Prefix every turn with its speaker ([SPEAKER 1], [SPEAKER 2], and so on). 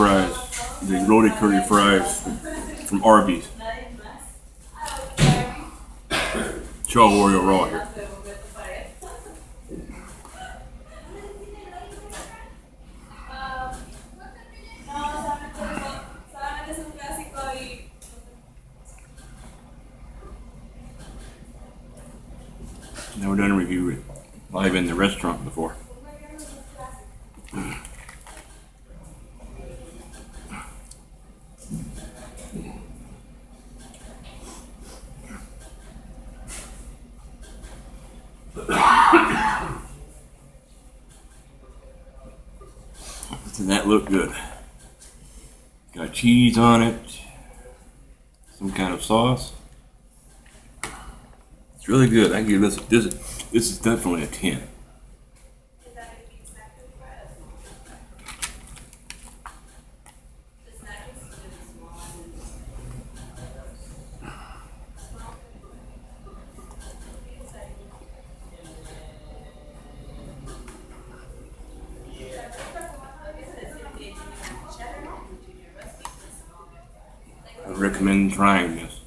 [SPEAKER 1] fries, the roly curly fries from Arby's. Shaw Warrior Raw here. Never done a review live in the restaurant before. Doesn't that look good? Got cheese on it, some kind of sauce. It's really good. I give this this this is definitely a ten. Recommend trying this.